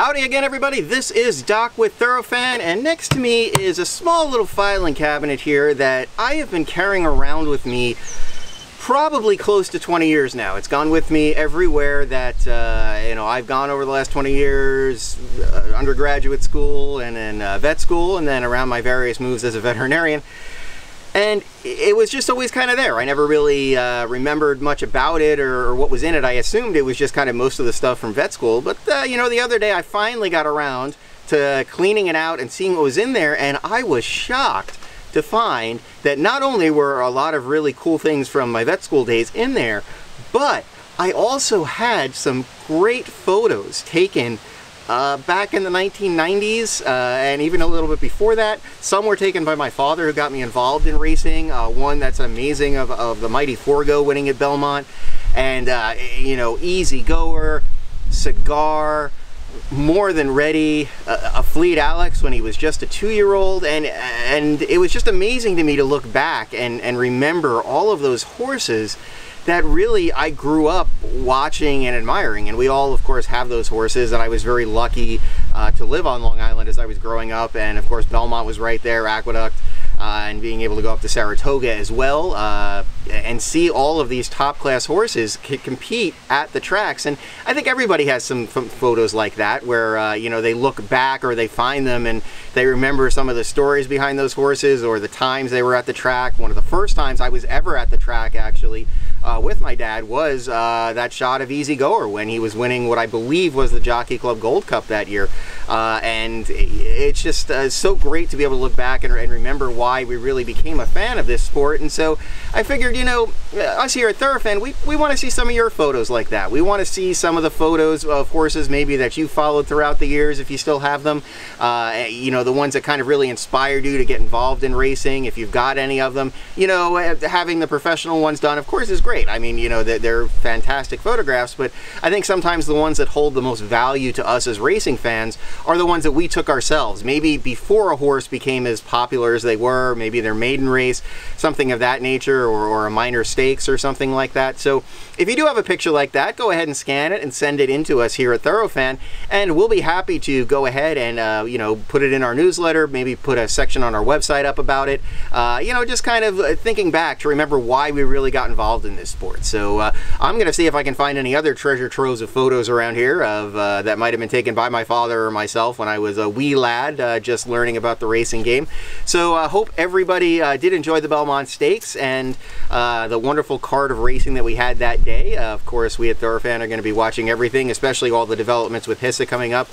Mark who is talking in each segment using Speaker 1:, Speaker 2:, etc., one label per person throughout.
Speaker 1: Howdy again everybody, this is Doc with Thorofan and next to me is a small little filing cabinet here that I have been carrying around with me probably close to 20 years now. It's gone with me everywhere that uh, you know I've gone over the last 20 years, uh, undergraduate school and then uh, vet school and then around my various moves as a veterinarian. And it was just always kind of there. I never really uh, remembered much about it or, or, what was in it. I assumed it was just kind of most of the stuff from vet school. But, uh, you know, the other day I finally got around to cleaning it out and seeing what was in there. And I was shocked to find that not only were a lot of really cool things from my vet school days in there, but I also had some great photos taken uh, back in the 1990s, uh, and even a little bit before that, some were taken by my father who got me involved in racing. Uh, one that's amazing of, of the Mighty Forego winning at Belmont. And, uh, you know, Easy Goer, Cigar, more than ready Afleet Alex when he was just a two-year-old and and it was just amazing to me to look back and and remember all of those horses that really I grew up watching and admiring. And we all, of course, have those horses. And I was very lucky uh, to live on Long Island as I was growing up. And of course, Belmont was right there, Aqueduct. Uh, and being able to go up to Saratoga as well uh, and see all of these top class horses compete at the tracks. And I think everybody has some photos like that where, uh, you know, they look back or they find them and they remember some of the stories behind those horses or the times they were at the track. One of the first times I was ever at the track actually uh, with my dad was uh, that shot of Easy Goer when he was winning what I believe was the Jockey Club Gold Cup that year. Uh, and it's just uh, so great to be able to look back and, and, remember why we really became a fan of this sport. And so I figured, you know, us here at Thorofan, we, we want to see some of your photos like that. We want to see some of the photos of horses maybe that you followed throughout the years if you still have them. Uh, you know, the ones that kind of really inspired you to get involved in racing, if you've got any of them. You know, having the professional ones done, of course, is great great. I mean, you know, they're, they're fantastic photographs, but I think sometimes the ones that hold the most value to us as racing fans are the ones that we took ourselves. Maybe before a horse became as popular as they were, maybe their maiden race, something of that nature, or, or a minor stakes or something like that. So if you do have a picture like that, go ahead and scan it and send it in to us here at Thorofan, and we'll be happy to go ahead and, uh, you know, put it in our newsletter, maybe put a section on our website up about it. Uh, you know, just kind of uh, thinking back to remember why we really got involved in this sport. So uh, I'm going to see if I can find any other treasure troves of photos around here of uh, that might have been taken by my father or myself when I was a wee lad uh, just learning about the racing game. So I uh, hope everybody uh, did enjoy the Belmont Stakes and uh, the wonderful card of racing that we had that day. of course, we at Thorofan are going to be watching everything, especially all the developments with HISA coming up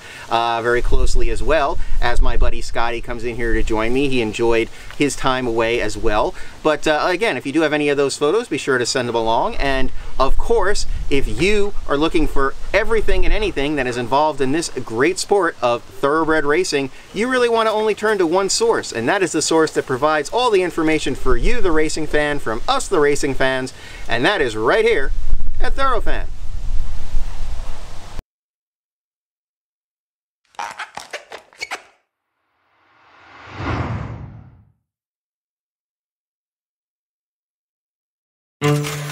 Speaker 1: very closely as well as my buddy Scotty comes in here to join me. He enjoyed his time away as well. But again, if you do have any of those photos, be sure to send them along. And of course, if you are looking for everything and anything that is involved in this great sport of thoroughbred racing, you really want to only turn to one source, and that is the source that provides all the information for you, the racing fan, from us, the racing fans, and that is right here at Thorofan. Mm-hmm.